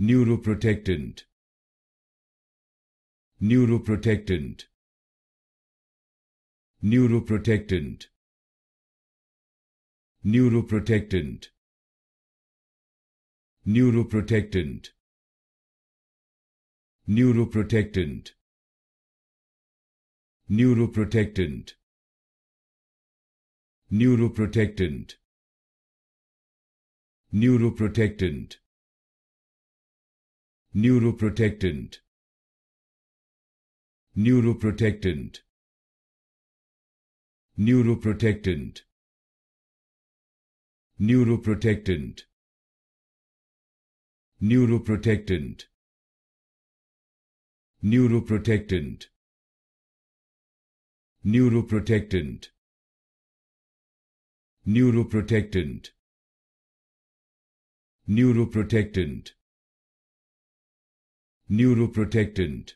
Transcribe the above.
neuroprotectant. Neuroprotectant. Neuroprotectant. Neuroprotectant. Neuroprotectant. Neuroprotectant. Neuroprotectant. Neuroprotectant. Neuroprotectant neuroprotectant. Neuroprotectant. Neuroprotectant. Neuroprotectant. Neuroprotectant. Neuroprotectant. Neuroprotectant. Neuroprotectant. Neuroprotectant neuroprotectant